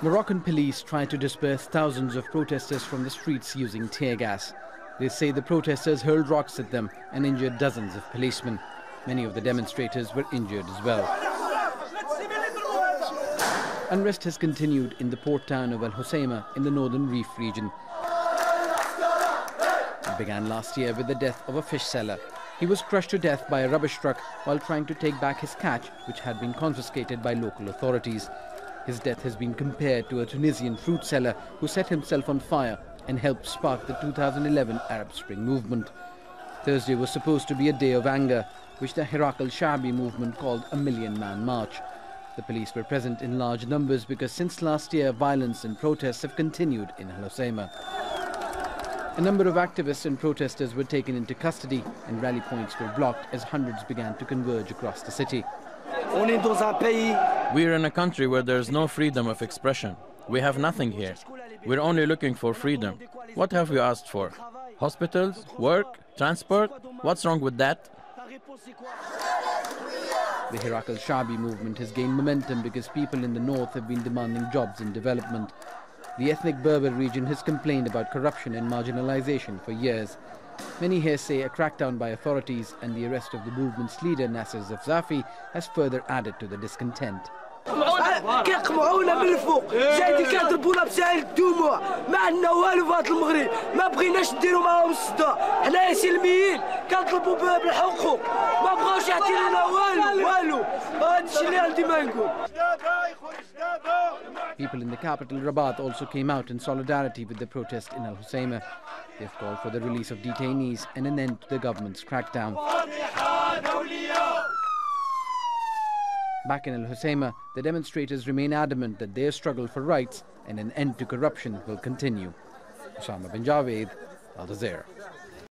Moroccan police tried to disperse thousands of protesters from the streets using tear gas. They say the protesters hurled rocks at them and injured dozens of policemen. Many of the demonstrators were injured as well. Unrest has continued in the port town of Al Hoceima in the northern Rif region. It began last year with the death of a fish seller. He was crushed to death by a rubbish truck while trying to take back his catch, which had been confiscated by local authorities. His death has been compared to a Tunisian fruit seller who set himself on fire and helped spark the 2011 Arab Spring movement. Thursday was supposed to be a day of anger, which the Hirak al-Sha'bi movement called a million-man march. The police were present in large numbers because since last year, violence and protests have continued in Al. A number of activists and protesters were taken into custody and rally points were blocked as hundreds began to converge across the city. We're in a country where there's no freedom of expression. We have nothing here. We're only looking for freedom. What have we asked for? Hospitals? Work? Transport? What's wrong with that? The Hirak al-Sha'bi movement has gained momentum because people in the north have been demanding jobs and development. The ethnic Berber region has complained about corruption and marginalization for years. Many here say a crackdown by authorities and the arrest of the movement's leader Nasser Zafzafi has further added to the discontent. كيقمعونا من الفوق زايدين كيضربونا بسائل الدموع ما عندنا والو في هذا المغرب ما بغيناش نديرو معاهم الصداع حنايا سلميين كنطلبوا بالحقوق ما بغاوش يعطي لنا والو والو هذا الشيء اللي عندي ما نقول People in the capital, Rabat, also came out in solidarity with the protest in Al Hoceima. They've called for the release of detainees and an end to the government's crackdown. Back in Al Hoceima, the demonstrators remain adamant that their struggle for rights and an end to corruption will continue. Osama bin Javaid, Al Jazeera.